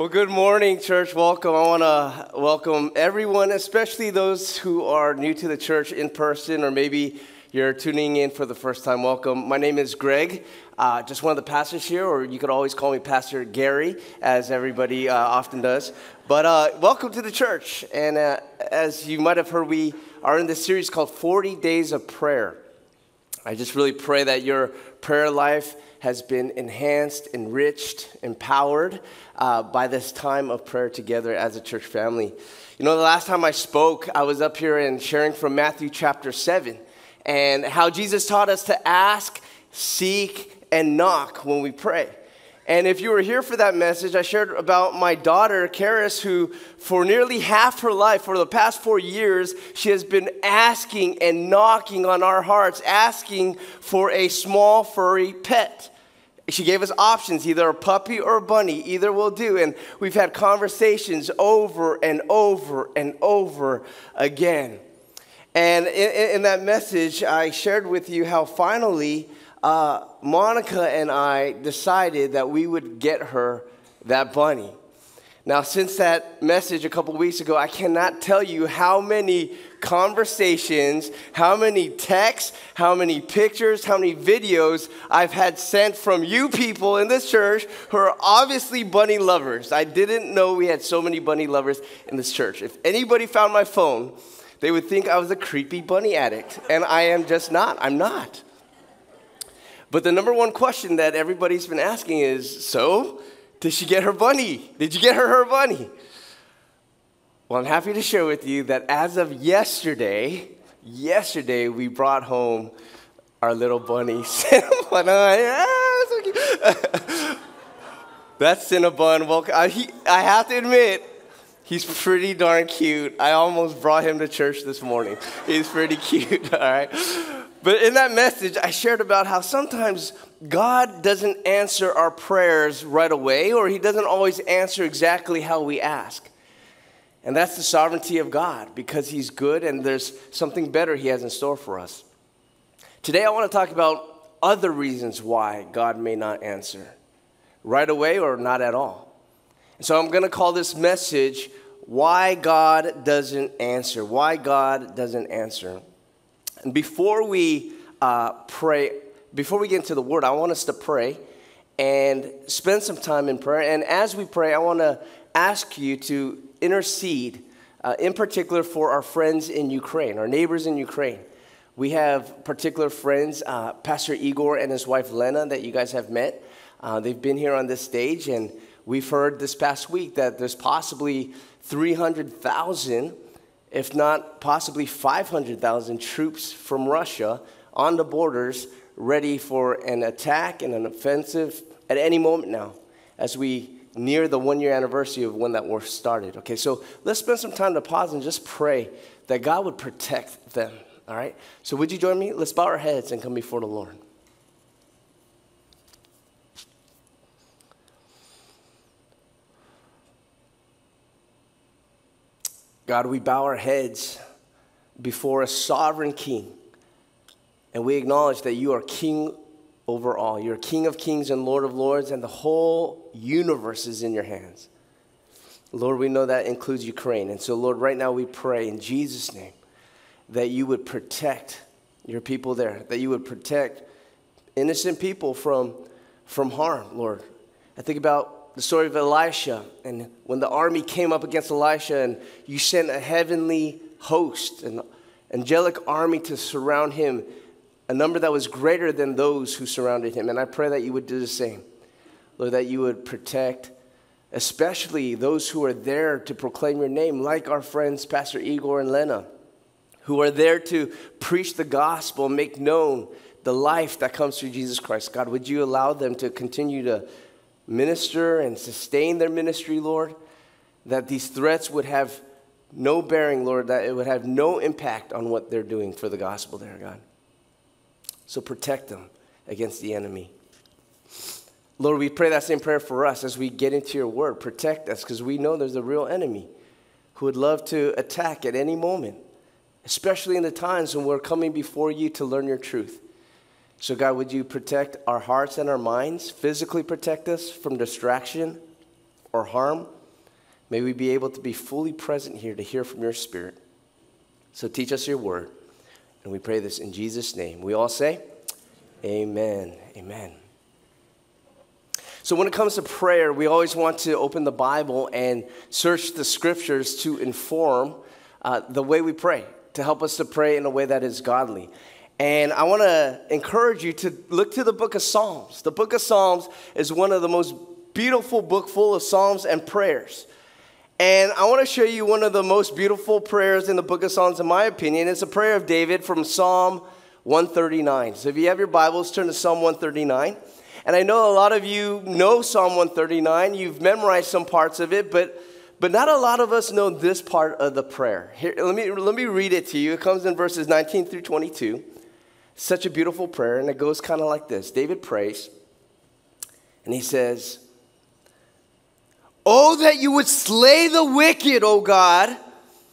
Well, good morning, church. Welcome. I want to welcome everyone, especially those who are new to the church in person, or maybe you're tuning in for the first time. Welcome. My name is Greg, uh, just one of the pastors here, or you could always call me Pastor Gary, as everybody uh, often does. But uh, welcome to the church. And uh, as you might have heard, we are in this series called 40 Days of Prayer. I just really pray that your prayer life has been enhanced, enriched, empowered uh, by this time of prayer together as a church family. You know, the last time I spoke, I was up here and sharing from Matthew chapter 7 and how Jesus taught us to ask, seek, and knock when we pray. And if you were here for that message, I shared about my daughter, Karis, who for nearly half her life, for the past four years, she has been asking and knocking on our hearts, asking for a small furry pet. She gave us options, either a puppy or a bunny, either will do. And we've had conversations over and over and over again. And in, in that message, I shared with you how finally, uh, Monica and I decided that we would get her that bunny. Now, since that message a couple weeks ago, I cannot tell you how many conversations, how many texts, how many pictures, how many videos I've had sent from you people in this church who are obviously bunny lovers. I didn't know we had so many bunny lovers in this church. If anybody found my phone, they would think I was a creepy bunny addict, and I am just not. I'm not. But the number one question that everybody's been asking is so, did she get her bunny? Did you get her her bunny? Well, I'm happy to share with you that as of yesterday, yesterday we brought home our little bunny, Cinnabon. Oh, yeah, so cute. That's Cinnabon. Well, I, he, I have to admit, he's pretty darn cute. I almost brought him to church this morning. He's pretty cute, all right? But in that message, I shared about how sometimes God doesn't answer our prayers right away, or He doesn't always answer exactly how we ask. And that's the sovereignty of God because He's good and there's something better He has in store for us. Today, I want to talk about other reasons why God may not answer right away or not at all. So I'm going to call this message Why God Doesn't Answer. Why God Doesn't Answer. And before we uh, pray, before we get into the word, I want us to pray and spend some time in prayer. And as we pray, I want to ask you to intercede, uh, in particular for our friends in Ukraine, our neighbors in Ukraine. We have particular friends, uh, Pastor Igor and his wife Lena, that you guys have met. Uh, they've been here on this stage, and we've heard this past week that there's possibly 300,000 if not possibly 500,000 troops from Russia on the borders ready for an attack and an offensive at any moment now as we near the one year anniversary of when that war started. Okay, so let's spend some time to pause and just pray that God would protect them. All right? So would you join me? Let's bow our heads and come before the Lord. God, we bow our heads before a sovereign king, and we acknowledge that you are king over all. You're king of kings and lord of lords, and the whole universe is in your hands. Lord, we know that includes Ukraine. And so, Lord, right now we pray in Jesus' name that you would protect your people there, that you would protect innocent people from, from harm, Lord. I think about the story of Elisha and when the army came up against Elisha and you sent a heavenly host, an angelic army to surround him, a number that was greater than those who surrounded him. And I pray that you would do the same. Lord, that you would protect, especially those who are there to proclaim your name, like our friends, Pastor Igor and Lena, who are there to preach the gospel, make known the life that comes through Jesus Christ. God, would you allow them to continue to minister and sustain their ministry, Lord, that these threats would have no bearing, Lord, that it would have no impact on what they're doing for the gospel there, God. So protect them against the enemy. Lord, we pray that same prayer for us as we get into your word. Protect us because we know there's a real enemy who would love to attack at any moment, especially in the times when we're coming before you to learn your truth. So, God, would you protect our hearts and our minds, physically protect us from distraction, or harm. May we be able to be fully present here to hear from your Spirit. So teach us your word. And we pray this in Jesus' name. We all say, Amen. Amen. So, when it comes to prayer, we always want to open the Bible and search the scriptures to inform uh, the way we pray, to help us to pray in a way that is godly. And I want to encourage you to look to the book of Psalms. The book of Psalms is one of the most beautiful book full of psalms and prayers. And I want to show you one of the most beautiful prayers in the book of Psalms, in my opinion. It's a prayer of David from Psalm 139. So if you have your Bibles, turn to Psalm 139. And I know a lot of you know Psalm 139. You've memorized some parts of it, but, but not a lot of us know this part of the prayer. Here, let, me, let me read it to you. It comes in verses 19 through 22. Such a beautiful prayer, and it goes kind of like this David prays, and he says, Oh, that you would slay the wicked, O God.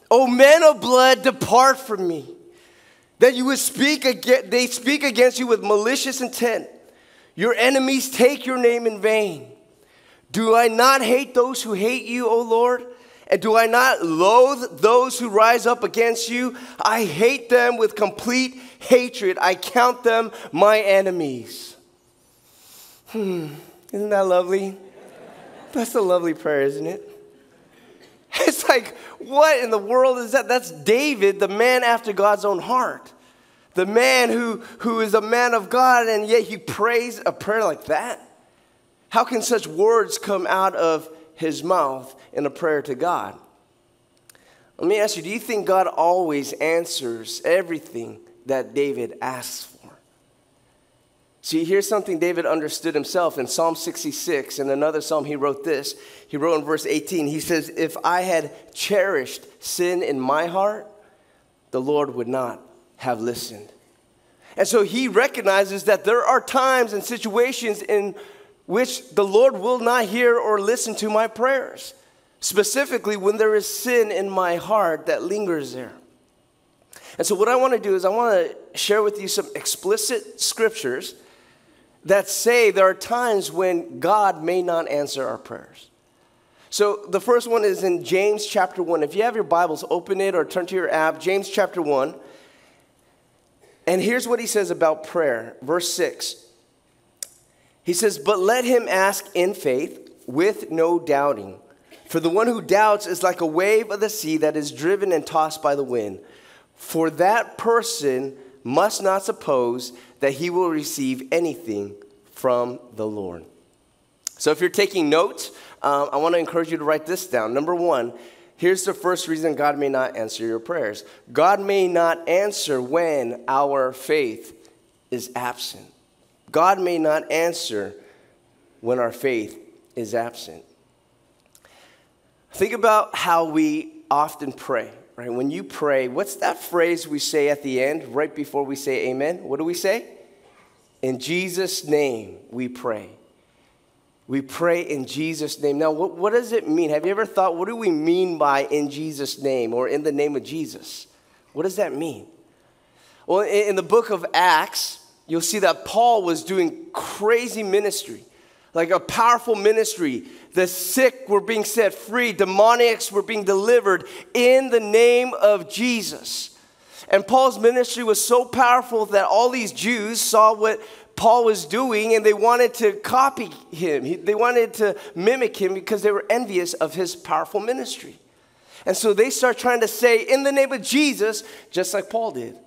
O men of blood, depart from me. That you would speak against, they speak against you with malicious intent. Your enemies take your name in vain. Do I not hate those who hate you, O Lord? And do I not loathe those who rise up against you? I hate them with complete hatred. I count them my enemies. Hmm, isn't that lovely? That's a lovely prayer, isn't it? It's like, what in the world is that? That's David, the man after God's own heart. The man who, who is a man of God, and yet he prays a prayer like that. How can such words come out of his mouth in a prayer to God? Let me ask you do you think God always answers everything that David asks for? See, here's something David understood himself in Psalm 66. In another psalm, he wrote this. He wrote in verse 18, he says, If I had cherished sin in my heart, the Lord would not have listened. And so he recognizes that there are times and situations in which the Lord will not hear or listen to my prayers, specifically when there is sin in my heart that lingers there. And so, what I want to do is, I want to share with you some explicit scriptures that say there are times when God may not answer our prayers. So the first one is in James chapter 1. If you have your Bibles, open it or turn to your app, James chapter 1. And here's what he says about prayer, verse 6. He says, But let him ask in faith with no doubting. For the one who doubts is like a wave of the sea that is driven and tossed by the wind. For that person must not suppose that he will receive anything from the Lord. So, if you're taking notes, um, I want to encourage you to write this down. Number one, here's the first reason God may not answer your prayers God may not answer when our faith is absent. God may not answer when our faith is absent. Think about how we often pray right? When you pray, what's that phrase we say at the end, right before we say amen? What do we say? In Jesus' name we pray. We pray in Jesus' name. Now, what, what does it mean? Have you ever thought, what do we mean by in Jesus' name or in the name of Jesus? What does that mean? Well, in, in the book of Acts, you'll see that Paul was doing crazy ministry, like a powerful ministry the sick were being set free, demoniacs were being delivered in the name of Jesus. And Paul's ministry was so powerful that all these Jews saw what Paul was doing and they wanted to copy him. They wanted to mimic him because they were envious of his powerful ministry. And so they start trying to say, in the name of Jesus, just like Paul did.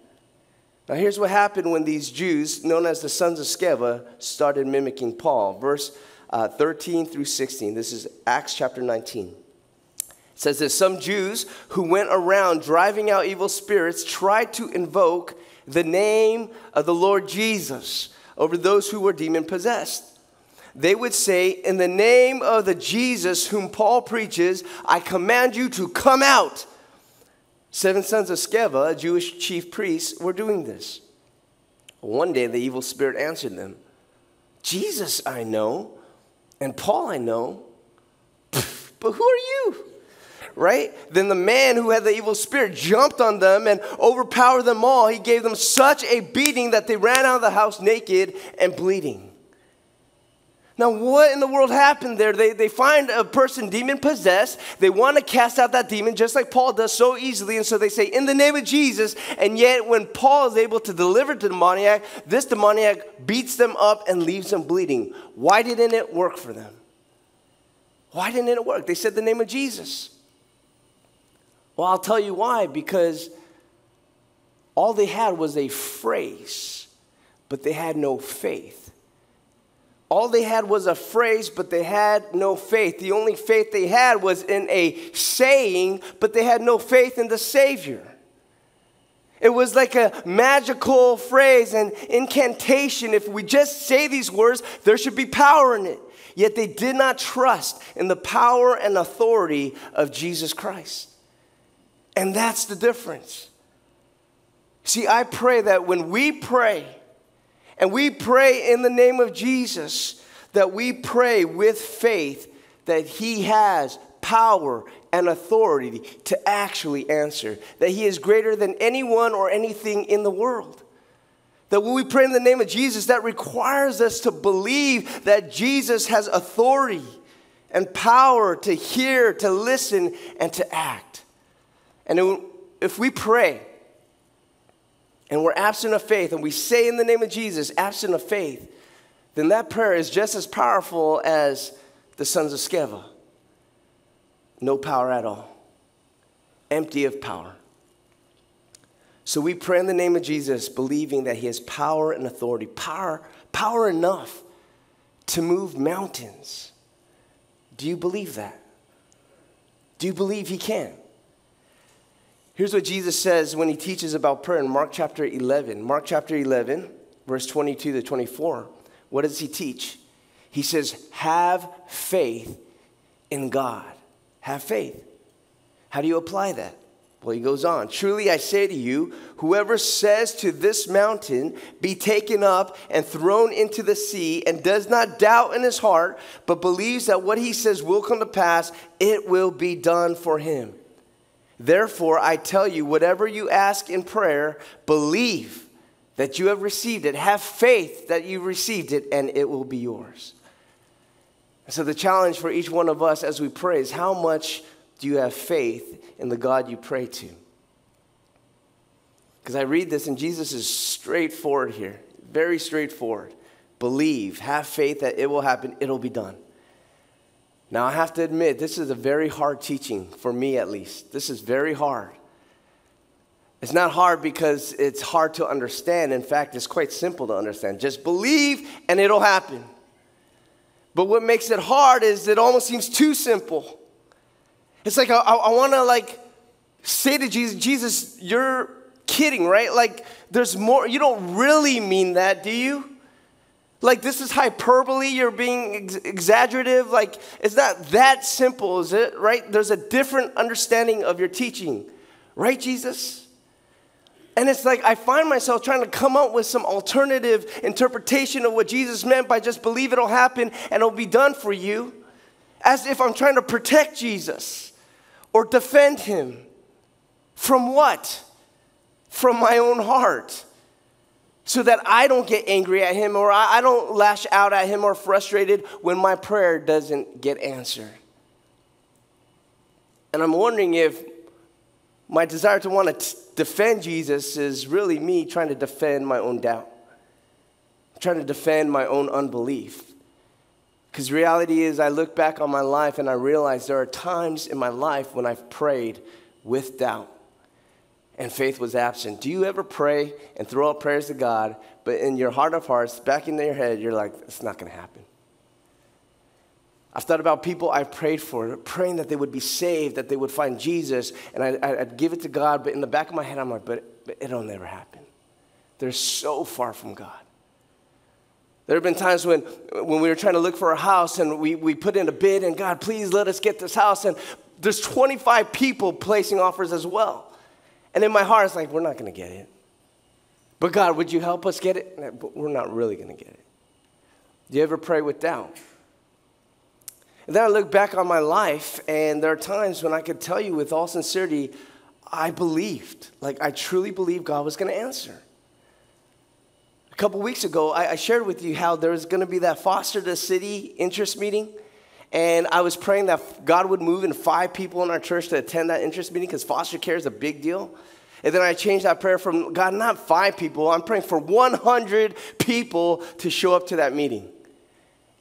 Now, here's what happened when these Jews, known as the sons of Sceva, started mimicking Paul. Verse uh, 13 through 16. This is Acts chapter 19. It says that some Jews who went around driving out evil spirits tried to invoke the name of the Lord Jesus over those who were demon possessed. They would say, In the name of the Jesus whom Paul preaches, I command you to come out. Seven sons of Sceva, a Jewish chief priest, were doing this. One day the evil spirit answered them Jesus I know, and Paul I know, but who are you? Right? Then the man who had the evil spirit jumped on them and overpowered them all. He gave them such a beating that they ran out of the house naked and bleeding. Now, what in the world happened there? They, they find a person demon possessed. They want to cast out that demon just like Paul does so easily. And so they say, In the name of Jesus. And yet, when Paul is able to deliver to the demoniac, this demoniac beats them up and leaves them bleeding. Why didn't it work for them? Why didn't it work? They said the name of Jesus. Well, I'll tell you why. Because all they had was a phrase, but they had no faith. All they had was a phrase, but they had no faith. The only faith they had was in a saying, but they had no faith in the Savior. It was like a magical phrase, an incantation. If we just say these words, there should be power in it. Yet they did not trust in the power and authority of Jesus Christ. And that's the difference. See, I pray that when we pray, and we pray in the name of Jesus that we pray with faith that He has power and authority to actually answer, that He is greater than anyone or anything in the world. That when we pray in the name of Jesus, that requires us to believe that Jesus has authority and power to hear, to listen, and to act. And if we pray and we're absent of faith and we say in the name of Jesus, absent of faith, then that prayer is just as powerful as the sons of Sceva. No power at all, empty of power. So we pray in the name of Jesus, believing that He has power and authority, power, power enough to move mountains. Do you believe that? Do you believe He can? Here's what Jesus says when he teaches about prayer in Mark chapter 11. Mark chapter 11, verse 22 to 24. What does he teach? He says, Have faith in God. Have faith. How do you apply that? Well, he goes on. Truly I say to you, whoever says to this mountain, Be taken up and thrown into the sea, and does not doubt in his heart, but believes that what he says will come to pass, it will be done for him. Therefore, I tell you, whatever you ask in prayer, believe that you have received it. Have faith that you received it, and it will be yours. So, the challenge for each one of us as we pray is how much do you have faith in the God you pray to? Because I read this, and Jesus is straightforward here, very straightforward. Believe, have faith that it will happen, it'll be done. Now, I have to admit, this is a very hard teaching, for me at least. This is very hard. It's not hard because it's hard to understand. In fact, it's quite simple to understand. Just believe and it'll happen. But what makes it hard is it almost seems too simple. It's like I, I want to like say to Jesus, Jesus, you're kidding, right? Like there's more. You don't really mean that, do you? Like, this is hyperbole, you're being ex- exaggerative. Like, it's not that simple, is it? Right? There's a different understanding of your teaching. Right, Jesus? And it's like I find myself trying to come up with some alternative interpretation of what Jesus meant by just believe it'll happen and it'll be done for you, as if I'm trying to protect Jesus or defend him. From what? From my own heart so that I don't get angry at him or I don't lash out at him or frustrated when my prayer doesn't get answered. And I'm wondering if my desire to want to defend Jesus is really me trying to defend my own doubt, trying to defend my own unbelief. Because reality is, I look back on my life and I realize there are times in my life when I've prayed with doubt and faith was absent. Do you ever pray and throw up prayers to God, but in your heart of hearts, back in your head, you're like, it's not going to happen? I've thought about people I've prayed for, praying that they would be saved, that they would find Jesus, and I, would give it to God, but in the back of my head, I'm like, but, but it'll never happen. They're so far from God. There have been times when, when we were trying to look for a house and we, we put in a bid, and God, please let us get this house. And there's 25 people placing offers as well. And in my heart, it's like, we're not going to get it. But God, would you help us get it? But we're not really going to get it. Do you ever pray with doubt? And then I look back on my life, and there are times when I could tell you with all sincerity, I believed. Like, I truly believed God was going to answer. A couple weeks ago, I, I shared with you how there was going to be that Foster the City interest meeting. And I was praying that God would move in five people in our church to attend that interest meeting because foster care is a big deal. And then I changed that prayer from God, not five people, I'm praying for 100 people to show up to that meeting.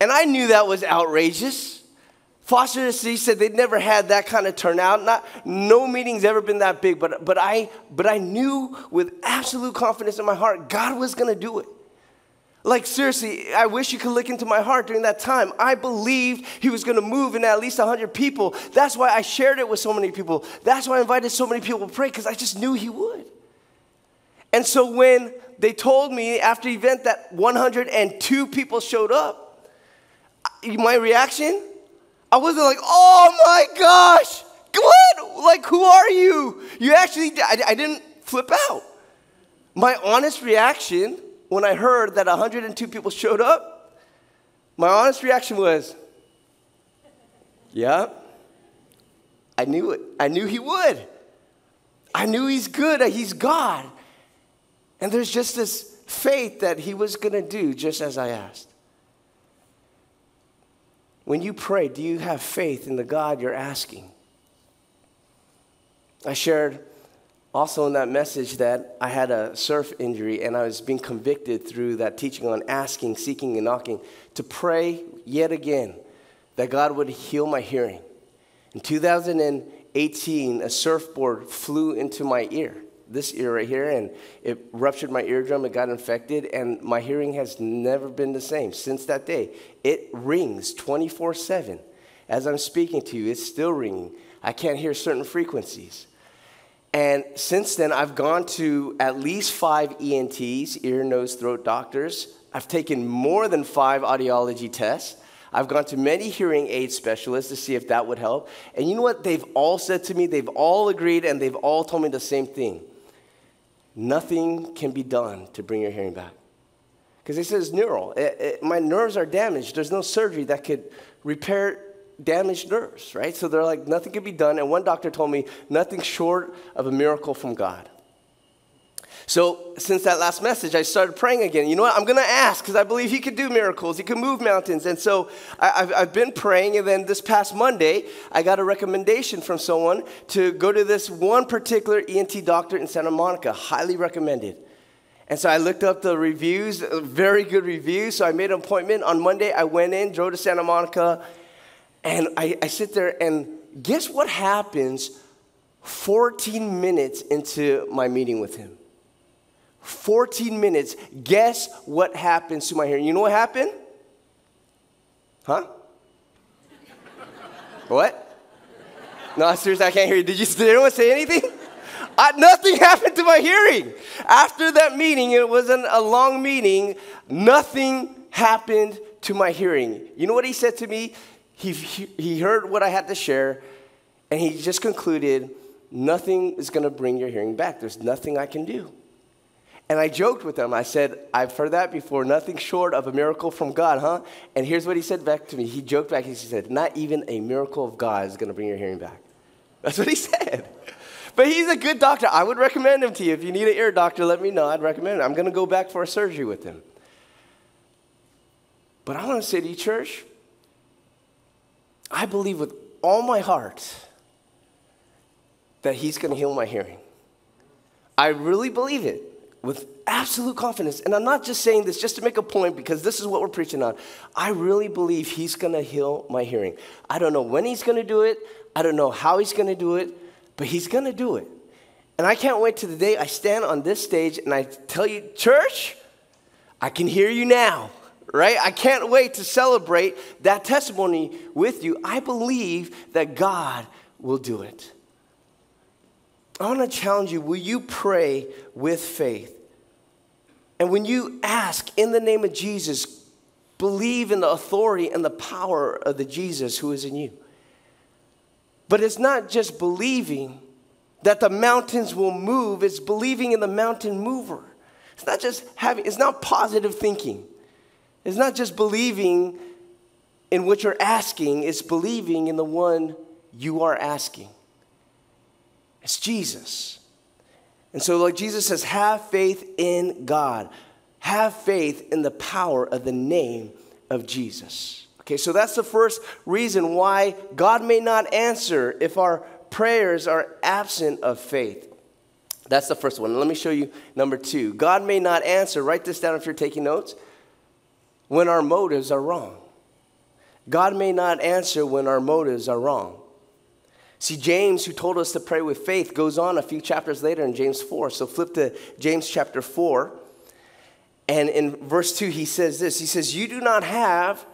And I knew that was outrageous. Foster City said they'd never had that kind of turnout. Not, no meeting's ever been that big, but, but, I, but I knew with absolute confidence in my heart God was going to do it. Like, seriously, I wish you could look into my heart during that time. I believed he was going to move in at least 100 people. That's why I shared it with so many people. That's why I invited so many people to pray, because I just knew he would. And so when they told me after the event that 102 people showed up, my reaction I wasn't like, oh my gosh, what? Like, who are you? You actually, I, I didn't flip out. My honest reaction when I heard that 102 people showed up, my honest reaction was, yeah, I knew it. I knew he would. I knew he's good, he's God. And there's just this faith that he was going to do just as I asked. When you pray, do you have faith in the God you're asking? I shared also in that message that I had a surf injury and I was being convicted through that teaching on asking, seeking, and knocking to pray yet again that God would heal my hearing. In 2018, a surfboard flew into my ear this ear right here, and it ruptured my eardrum. It got infected, and my hearing has never been the same since that day. It rings 24 7. As I'm speaking to you, it's still ringing. I can't hear certain frequencies. And since then, I've gone to at least five ENTs, ear, nose, throat doctors. I've taken more than five audiology tests. I've gone to many hearing aid specialists to see if that would help. And you know what they've all said to me? They've all agreed and they've all told me the same thing. Nothing can be done to bring your hearing back. Because he says neural. It, it, my nerves are damaged. There's no surgery that could repair damaged nerves, right? So they're like, nothing can be done. And one doctor told me, nothing short of a miracle from God. So, since that last message, I started praying again. You know what? I'm going to ask because I believe He could do miracles. He can move mountains. And so, I, have I've been praying. And then this past Monday, I got a recommendation from someone to go to this one particular ENT doctor in Santa Monica. Highly recommended. And so I looked up the reviews, very good reviews. So I made an appointment. On Monday, I went in, drove to Santa Monica, and I, I sit there, and guess what happens 14 minutes into my meeting with him? 14 minutes. Guess what happens to my hearing? You know what happened? Huh? what? No, seriously, I can't hear you. Did you did anyone say anything? I, nothing happened to my hearing. After that meeting, it wasn't a long meeting, nothing happened to my hearing. You know what he said to me? He, he, he heard what I had to share, and he just concluded, nothing is going to bring your hearing back. There's nothing I can do. And I joked with him. I said, I've heard that before, nothing short of a miracle from God, huh? And here's what he said back to me. He joked back, he said, Not even a miracle of God is going to bring your hearing back. That's what he said. But he's a good doctor. I would recommend him to you. If you need an ear doctor, let me know. I'd recommend him. I'm going to go back for a surgery with him. But I want to say to you, church, I believe with all my heart that he's going to heal my hearing. I really believe it with absolute confidence. And I'm not just saying this just to make a point because this is what we're preaching on. I really believe he's going to heal my hearing. I don't know when he's going to do it, I don't know how he's going to do it, but he's going to do it. And I can't wait to the day I stand on this stage and I tell you, church, I can hear you now, right? I can't wait to celebrate that testimony with you. I believe that God will do it. I want to challenge you will you pray with faith? And when you ask in the name of Jesus, believe in the authority and the power of the Jesus who is in you. But it's not just believing that the mountains will move, it's believing in the mountain mover. It's not just having, it's not positive thinking. It's not just believing in what you're asking, it's believing in the one you are asking. It's Jesus. And so, like Jesus says, have faith in God. have faith in the power of the name of Jesus. Okay, so that's the first reason why God may not answer if our prayers are absent of faith. That's the first one. Let me show you number two. God may not answer, write this down if you're taking notes, when our motives are wrong. God may not answer when our motives are wrong. See, James, who told us to pray with faith, goes on a few chapters later in James 4. So flip to James chapter 4. And in verse 2, he says this He says, You do not have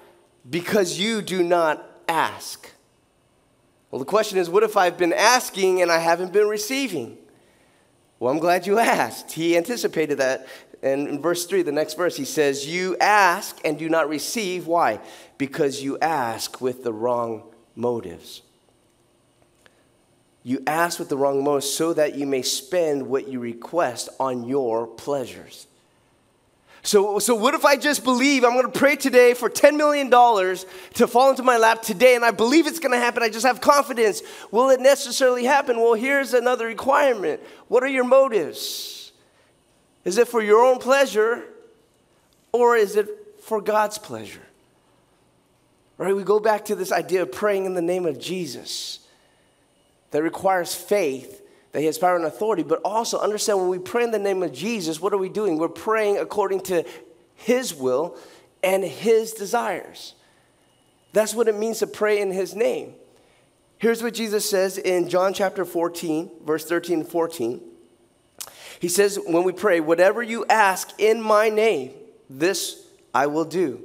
because you do not ask. Well, the question is, what if I've been asking and I haven't been receiving? Well, I'm glad you asked. He anticipated that. And in verse 3, the next verse, he says, You ask and do not receive. Why? Because you ask with the wrong motives. You ask with the wrong motives so that you may spend what you request on your pleasures. So, so what if I just believe I'm going to pray today for $10 million to fall into my lap today and I believe it's going to happen? I just have confidence. Will it necessarily happen? Well, here's another requirement. What are your motives? Is it for your own pleasure or is it for God's pleasure? Right? We go back to this idea of praying in the name of Jesus that requires faith that he has power and authority, but also understand when we pray in the name of Jesus, what are we doing? We're praying according to his will and his desires. That's what it means to pray in his name. Here's what Jesus says in John chapter 14, verse 13 and 14. He says, When we pray, whatever you ask in my name, this I will do,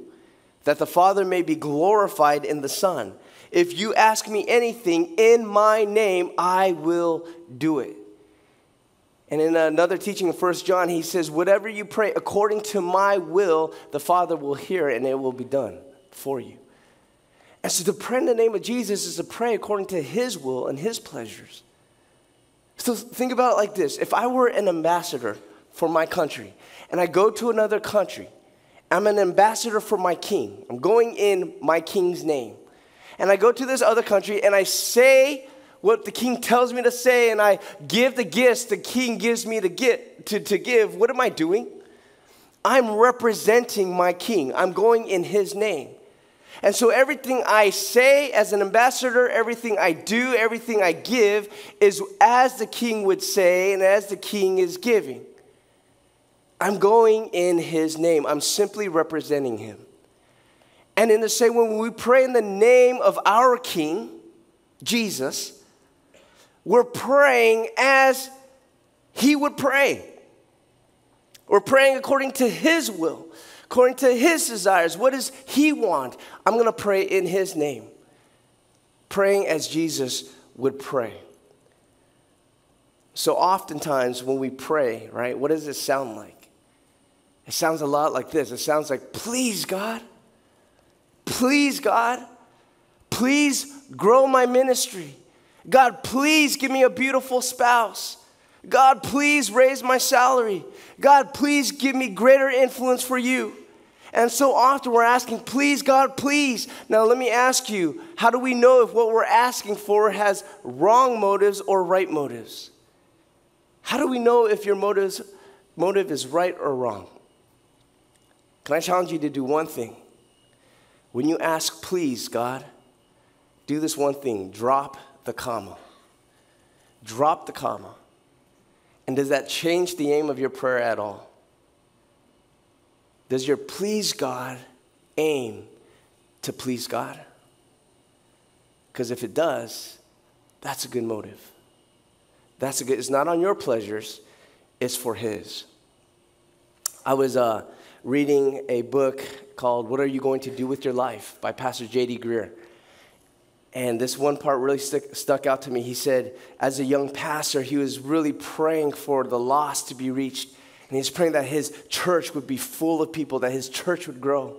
that the Father may be glorified in the Son. If you ask me anything in my name, I will do it. And in another teaching in First John, he says, Whatever you pray according to my will, the Father will hear and it will be done for you. And so to pray in the name of Jesus is to pray according to his will and his pleasures. So think about it like this if I were an ambassador for my country and I go to another country, I'm an ambassador for my king, I'm going in my king's name and I go to this other country and I say what the king tells me to say and I give the gifts the king gives me to, get, to, to give, what am I doing? I'm representing my king. I'm going in his name. And so everything I say as an ambassador, everything I do, everything I give is as the king would say and as the king is giving. I'm going in his name. I'm simply representing him. And in the same way, when we pray in the name of our King, Jesus, we're praying as He would pray. We're praying according to His will, according to His desires. What does He want? I'm going to pray in His name, praying as Jesus would pray. So, oftentimes when we pray, right, what does it sound like? It sounds a lot like this. It sounds like, please, God, Please, God, please grow my ministry. God, please give me a beautiful spouse. God, please raise my salary. God, please give me greater influence for you. And so often we're asking, please, God, please. Now, let me ask you, how do we know if what we're asking for has wrong motives or right motives? How do we know if your motives, motive is right or wrong? Can I challenge you to do one thing? When you ask, please, God, do this one thing drop the comma. Drop the comma. And does that change the aim of your prayer at all? Does your please God aim to please God? Because if it does, that's a good motive. That's a good, it's not on your pleasures, it's for His. I was uh, reading a book called What Are You Going to Do with Your Life by Pastor J.D. Greear. And this one part really stuck, stuck out to me. He said, as a young pastor, he was really praying for the lost to be reached. And he's praying that his church would be full of people, that his church would grow.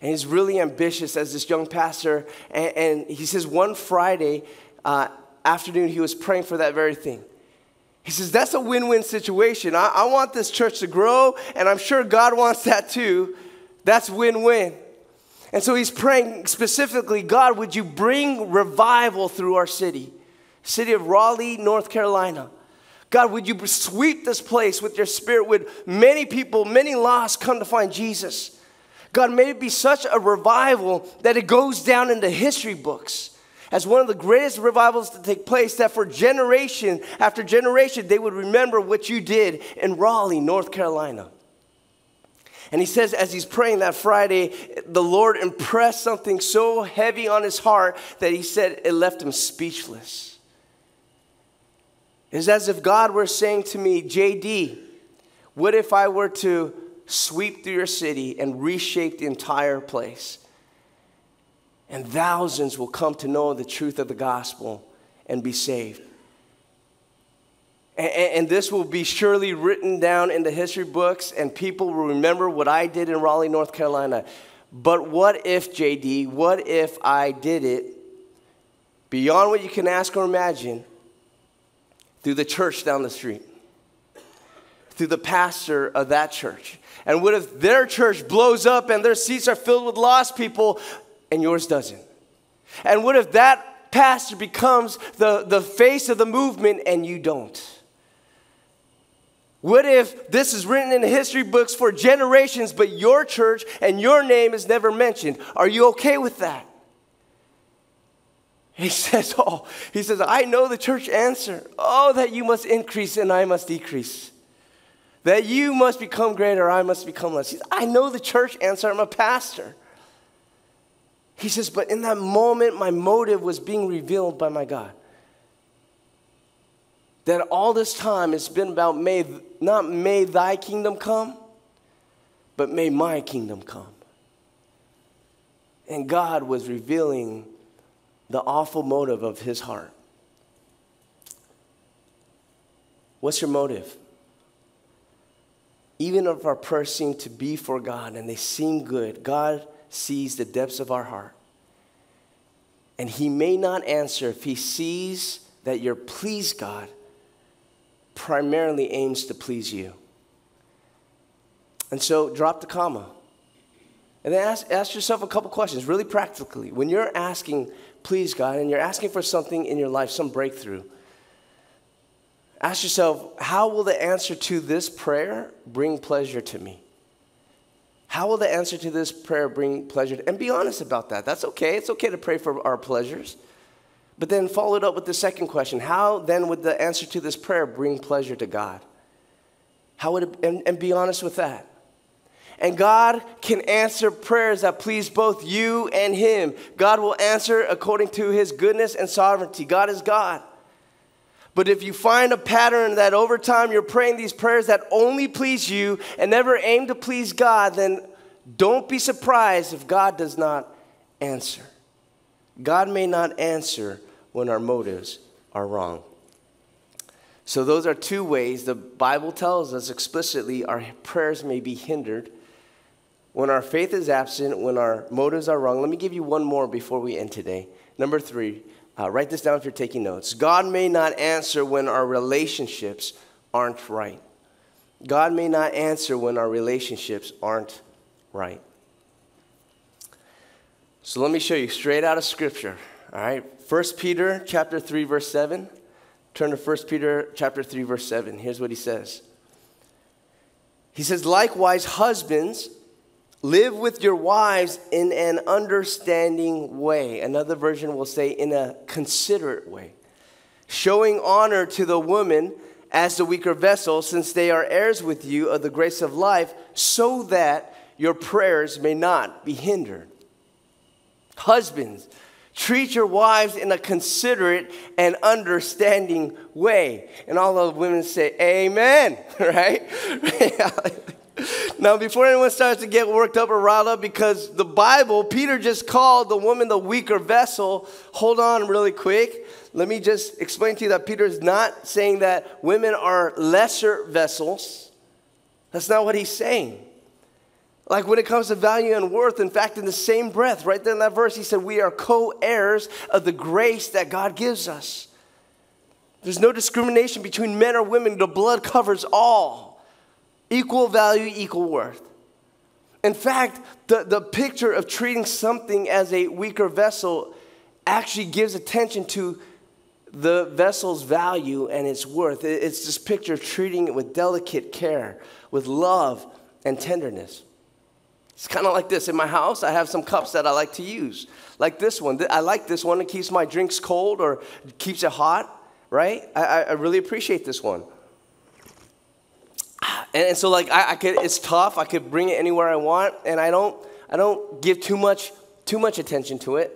And he's really ambitious as this young pastor. And, and he says, one Friday uh, afternoon, he was praying for that very thing. He says, That's a win win situation. I, I want this church to grow, and I'm sure God wants that too. That's win win. And so he's praying specifically God, would you bring revival through our city, city of Raleigh, North Carolina? God, would you sweep this place with your spirit? Would many people, many lost come to find Jesus? God, may it be such a revival that it goes down into history books as one of the greatest revivals to take place, that for generation after generation, they would remember what you did in Raleigh, North Carolina. And he says, as he's praying that Friday, the Lord impressed something so heavy on his heart that he said it left him speechless. It's as if God were saying to me, JD, what if I were to sweep through your city and reshape the entire place? And thousands will come to know the truth of the gospel and be saved. And, and, this will be surely written down in the history books, and people will remember what I did in Raleigh, North Carolina. But what if, JD, what if I did it beyond what you can ask or imagine through the church down the street, through the pastor of that church? And what if their church blows up and their seats are filled with lost people and yours doesn't? And what if that pastor becomes the, the face of the movement and you don't? What if this is written in history books for generations, but your church and your name is never mentioned? Are you okay with that? He says, Oh, he says, I know the church answer. Oh, that you must increase and I must decrease. That you must become greater, I must become less. He says, I know the church answer. I'm a pastor. He says, but in that moment, my motive was being revealed by my God that all this time it's been about may, not may thy kingdom come, but may my kingdom come. And God was revealing the awful motive of his heart. What's your motive? Even if our prayers seem to be for God and they seem good, God sees the depths of our heart. And He may not answer if He sees that your pleased God primarily aims to please you. And so drop the comma. And then ask, ask yourself a couple questions, really practically. When you're asking, please God, and you're asking for something in your life, some breakthrough, ask yourself, how will the answer to this prayer bring pleasure to me? How will the answer to this prayer bring pleasure? And be honest about that. That's okay. It's okay to pray for our pleasures. But then follow it up with the second question How then would the answer to this prayer bring pleasure to God? How would it, and, and be honest with that. And God can answer prayers that please both you and Him. God will answer according to His goodness and sovereignty. God is God. But if you find a pattern that over time you're praying these prayers that only please you and never aim to please God, then don't be surprised if God does not answer. God may not answer when our motives are wrong. So, those are two ways the Bible tells us explicitly our prayers may be hindered when our faith is absent, when our motives are wrong. Let me give you one more before we end today. Number three, uh, write this down if you're taking notes. God may not answer when our relationships aren't right. God may not answer when our relationships aren't right. So let me show you straight out of Scripture. All right, 1 Peter chapter 3 verse 7. Turn to 1 Peter chapter 3 verse 7. Here's what he says. He says, "Likewise, husbands, live with your wives in an understanding way." Another version will say in a considerate way, showing honor to the woman as the weaker vessel, since they are heirs with you of the grace of life, so that your prayers may not be hindered. Husbands, Treat your wives in a considerate and understanding way. And all the women say, Amen, right? now, before anyone starts to get worked up or riled up, because the Bible, Peter just called the woman the weaker vessel, hold on really quick. Let me just explain to you that Peter is not saying that women are lesser vessels. That's not what he's saying. Like when it comes to value and worth, in fact, in the same breath, right there in that verse, he said, We are co heirs of the grace that God gives us. There's no discrimination between men or women. The blood covers all. Equal value, equal worth. In fact, the, the picture of treating something as a weaker vessel actually gives attention to the vessel's value and its worth. It's this picture of treating it with delicate care, with love and tenderness. It's kind of like this. In my house, I have some cups that I like to use, like this one. I like this one. It keeps my drinks cold or keeps it hot, right? I, I really appreciate this one. And, and so, like, I, I could. It's tough. I could bring it anywhere I want, and I don't. I don't give too much too much attention to it.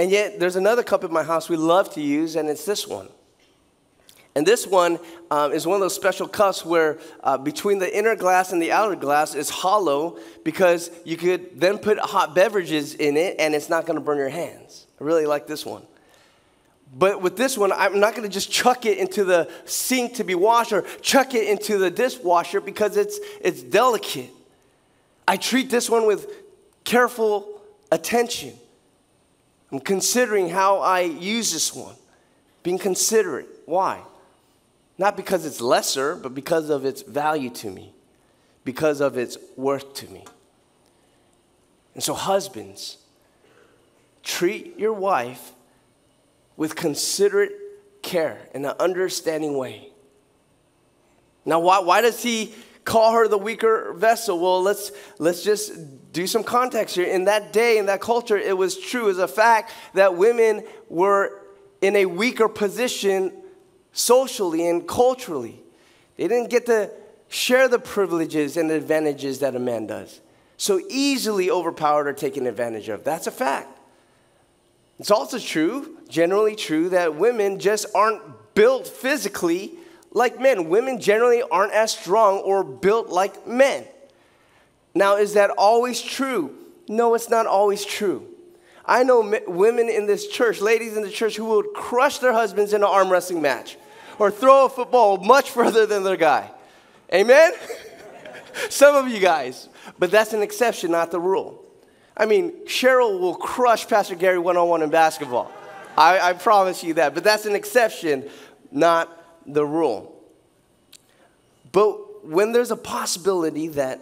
And yet, there's another cup in my house we love to use, and it's this one. And this one um, is one of those special cups where uh, between the inner glass and the outer glass is hollow because you could then put hot beverages in it and it's not going to burn your hands. I really like this one. But with this one, I'm not going to just chuck it into the sink to be washed or chuck it into the dishwasher because it's, it's delicate. I treat this one with careful attention. I'm considering how I use this one, being considerate. Why? Not because it's lesser, but because of its value to me, because of its worth to me. And so, husbands, treat your wife with considerate care in an understanding way. Now, why, why does he call her the weaker vessel? Well, let's, let's just do some context here. In that day, in that culture, it was true as a fact that women were in a weaker position socially and culturally. They didn't get to share the privileges and advantages that a man does. So easily overpowered or taken advantage of. That's a fact. It's also true, generally true, that women just aren't built physically like men. Women generally aren't as strong or built like men. Now, is that always true? No, it's not always true. I know women in this church, ladies in the church, who would crush their husbands in an arm wrestling match or throw a football much further than their guy. Amen? Some of you guys, but that's an exception, not the rule. I mean, Cheryl will crush Pastor Gary one on one in basketball. I, I promise you that. But that's an exception, not the rule. But when there's a possibility that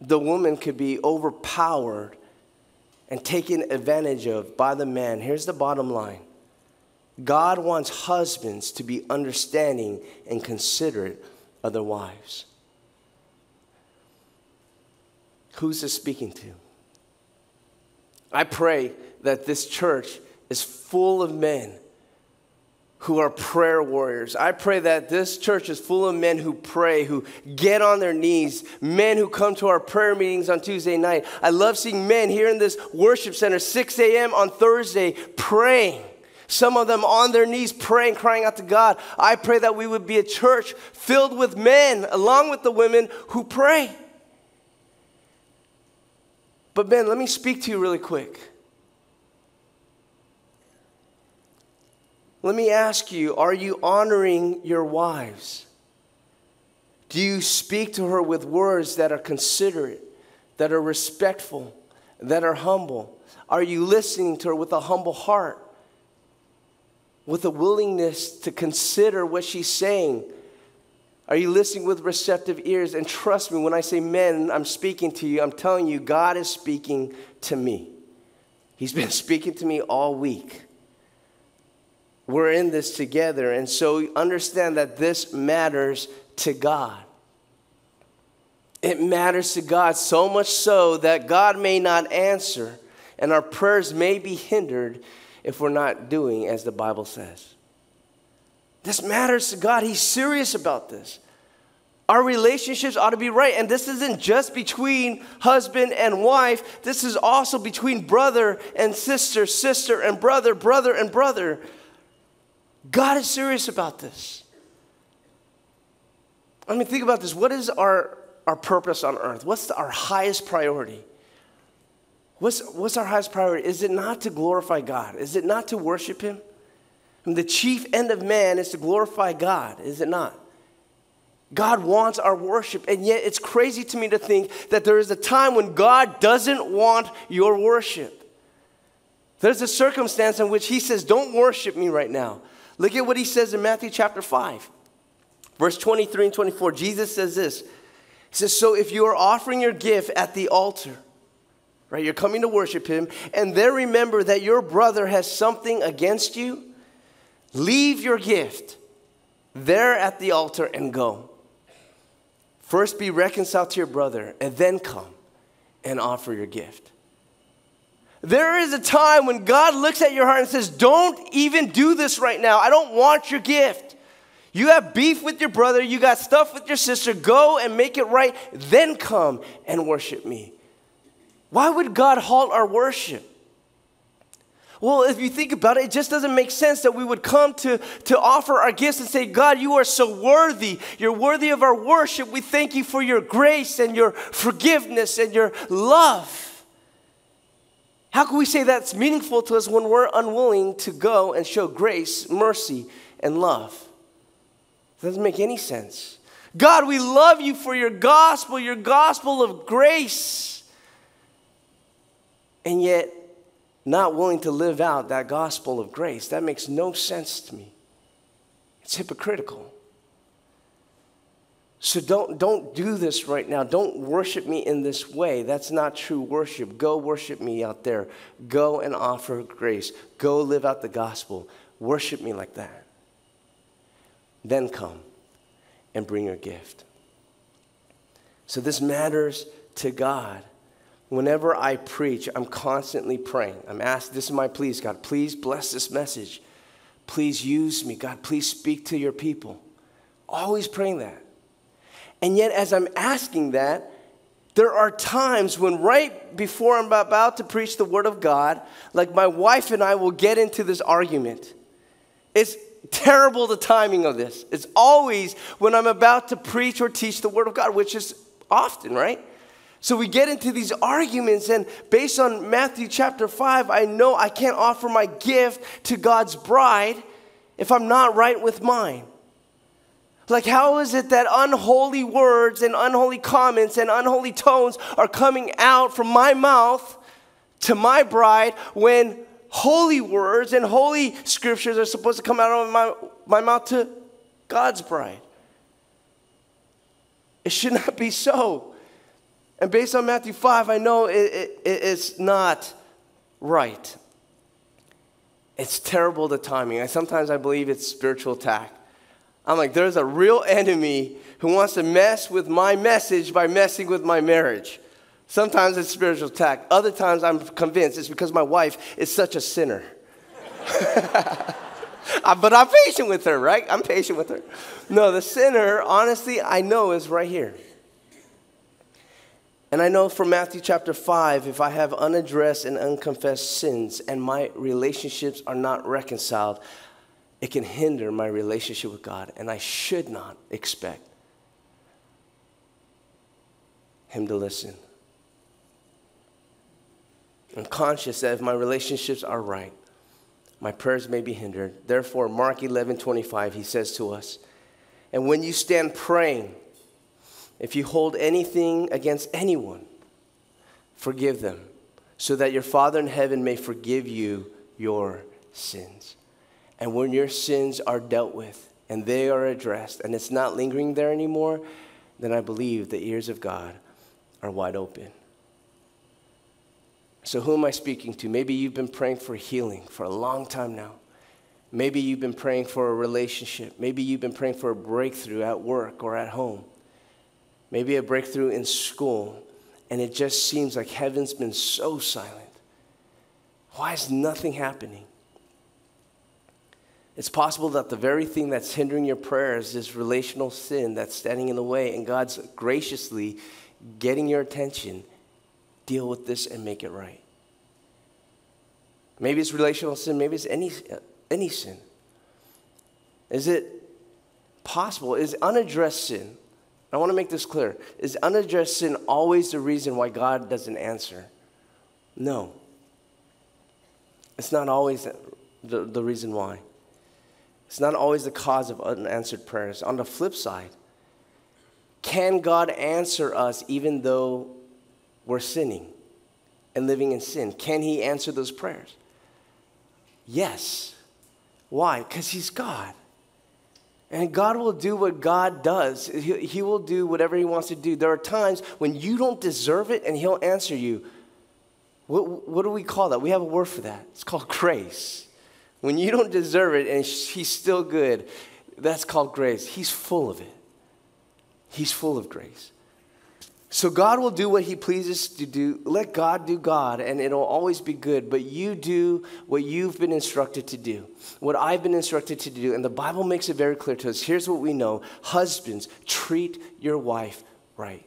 the woman could be overpowered and taken advantage of by the man, here's the bottom line God wants husbands to be understanding and considerate of their wives. Who's this speaking to? I pray that this church is full of men who are prayer warriors. I pray that this church is full of men who pray, who get on their knees, men who come to our prayer meetings on Tuesday night. I love seeing men here in this worship center, 6 a.m. on Thursday, praying. Some of them on their knees praying, crying out to God. I pray that we would be a church filled with men, along with the women who pray. But, Ben, let me speak to you really quick. Let me ask you are you honoring your wives? Do you speak to her with words that are considerate, that are respectful, that are humble? Are you listening to her with a humble heart? with a willingness to consider what she's saying? Are you listening with receptive ears? And trust me, when I say men, I'm speaking to you. I'm telling you, God is speaking to me. He's been speaking to me all week. We're in this together. And so understand that this matters to God. It matters to God so much so that God may not answer and our prayers may be hindered if we're not doing as the Bible says. This matters to God. He's serious about this. Our relationships ought to be right. And this isn't just between husband and wife, this is also between brother and sister, sister and brother, brother and brother. God is serious about this. I mean, think about this. What is our, our purpose on earth? What's the, our highest priority? What's, what's our highest priority? Is it not to glorify God? Is it not to worship Him? And the chief end of man is to glorify God, is it not? God wants our worship, and yet it's crazy to me to think that there is a time when God doesn't want your worship. There's a circumstance in which He says, Don't worship me right now. Look at what He says in Matthew chapter 5, verse 23 and 24. Jesus says this He says, So if you are offering your gift at the altar, right? You're coming to worship Him, and then remember that your brother has something against you. Leave your gift there at the altar and go. First be reconciled to your brother, and then come and offer your gift. There is a time when God looks at your heart and says, Don't even do this right now. I don't want your gift. You have beef with your brother, you got stuff with your sister, go and make it right, then come and worship me. Why would God halt our worship? Well, if you think about it, it just doesn't make sense that we would come to, to offer our gifts and say, God, you are so worthy. You're worthy of our worship. We thank you for your grace and your forgiveness and your love. How can we say that's meaningful to us when we're unwilling to go and show grace, mercy, and love? It doesn't make any sense. God, we love you for your gospel, your gospel of grace. And yet, not willing to live out that gospel of grace. That makes no sense to me. It's hypocritical. So don't, don't do this right now. Don't worship me in this way. That's not true worship. Go worship me out there. Go and offer grace. Go live out the gospel. Worship me like that. Then come and bring your gift. So this matters to God. Whenever I preach, I'm constantly praying. I'm asked, this is my pleas, God. Please bless this message. Please use me. God, please speak to your people. Always praying that. And yet, as I'm asking that, there are times when, right before I'm about to preach the Word of God, like my wife and I will get into this argument. It's terrible the timing of this. It's always when I'm about to preach or teach the Word of God, which is often, right? So we get into these arguments, and based on Matthew chapter 5, I know I can't offer my gift to God's bride if I'm not right with mine. Like, how is it that unholy words and unholy comments and unholy tones are coming out from my mouth to my bride when holy words and holy scriptures are supposed to come out of my, my mouth to God's bride? It should not be so. And based on Matthew 5, I know it, it, it's not right. It's terrible the timing. I, sometimes I believe it's spiritual attack. I'm like, there's a real enemy who wants to mess with my message by messing with my marriage. Sometimes it's spiritual attack. Other times I'm convinced it's because my wife is such a sinner. Uh, but I'm patient with her, right? I'm patient with her. No, the sinner, honestly, I know is right here. And I know from Matthew chapter 5, if I have unaddressed and unconfessed sins and my relationships are not reconciled, it can hinder my relationship with God, and I should not expect Him to listen. I'm conscious that if my relationships are right, my prayers may be hindered. Therefore, Mark 11 25, he says to us, And when you stand praying, if you hold anything against anyone, forgive them, so that your Father in heaven may forgive you your sins. And when your sins are dealt with and they are addressed and it's not lingering there anymore, then I believe the ears of God are wide open. So, who am I speaking to? Maybe you've been praying for healing for a long time now. Maybe you've been praying for a relationship. Maybe you've been praying for a breakthrough at work or at home. Maybe a breakthrough in school. And it just seems like heaven's been so silent. Why is nothing happening? It's possible that the very thing that's hindering your prayers is relational sin that's standing in the way, and God's graciously getting your attention. Deal with this and make it right. Maybe it's relational sin, maybe it's any, any sin. Is it possible? Is unaddressed sin, I want to make this clear, is unaddressed sin always the reason why God doesn't answer? No. It's not always the, the reason why. It's not always the cause of unanswered prayers. On the flip side, can God answer us even though we're sinning and living in sin? Can He answer those prayers? Yes. Why? Because He's God. And God will do what God does. He, he, will do whatever He wants to do. There are times when you don't deserve it and He'll answer you What, what do we call that? We have a word for that. It's called grace. When you don't deserve it and he's still good, that's called grace. He's full of it. He's full of grace. So God will do what he pleases to do. Let God do God, and it'll always be good. But you do what you've been instructed to do, what I've been instructed to do. And the Bible makes it very clear to us. Here's what we know Husbands, treat your wife right.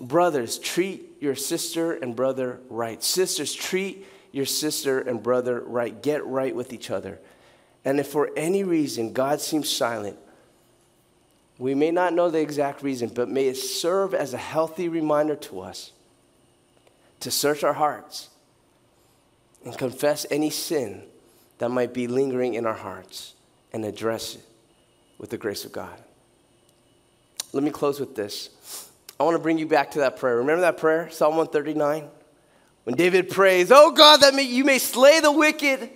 Brothers, treat your sister and brother right. Sisters, treat your sister and brother right. Get right with each other. And if for any reason God seems silent, we may not know the exact reason, but may it serve as a healthy reminder to us to search our hearts and confess any sin that might be lingering in our hearts and address it with the grace of God. Let me close with this. I want to bring you back to that prayer. Remember that prayer, Psalm 139? When David prays, Oh God, that may, you may slay the wicked.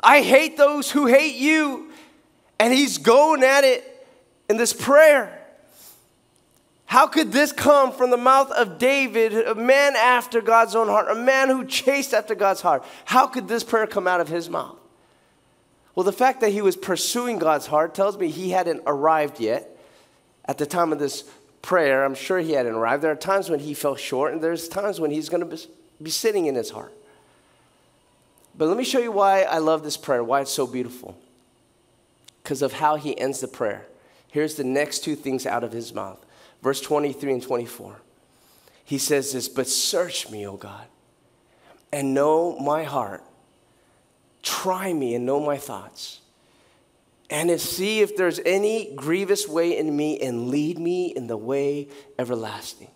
I hate those who hate you. And he's going at it in this prayer. How could this come from the mouth of David, a man after God's own heart, a man who chased after God's heart? How could this prayer come out of his mouth? Well, the fact that he was pursuing God's heart tells me he hadn't arrived yet. At the time of this prayer, I'm sure he hadn't arrived. There are times when he fell short, and there's times when he's going to be sitting in his heart. But let me show you why I love this prayer, why it's so beautiful. Because of how he ends the prayer. Here's the next two things out of his mouth verse 23 and 24. He says this, But search me, O God, and know my heart. Try me and know my thoughts. And see if there's any grievous way in me and lead me in the way everlasting.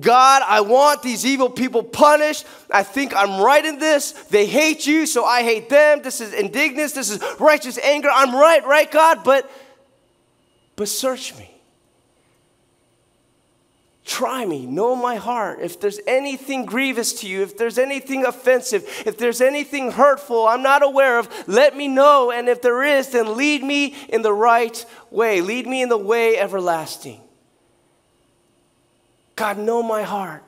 God, I want these evil people punished. I think I'm right in this. They hate you, so I hate them. This is indignance. This is righteous anger. I'm right, right, God? But but search me. Try me, know my heart. If there's anything grievous to you, if there's anything offensive, if there's anything hurtful I'm not aware of, let me know. And if there is, then lead me in the right way. Lead me in the way everlasting. God, know my heart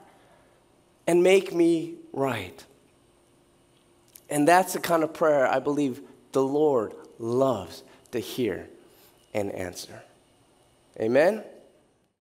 and make me right. And that's the kind of prayer I believe the Lord loves to hear and answer. Amen?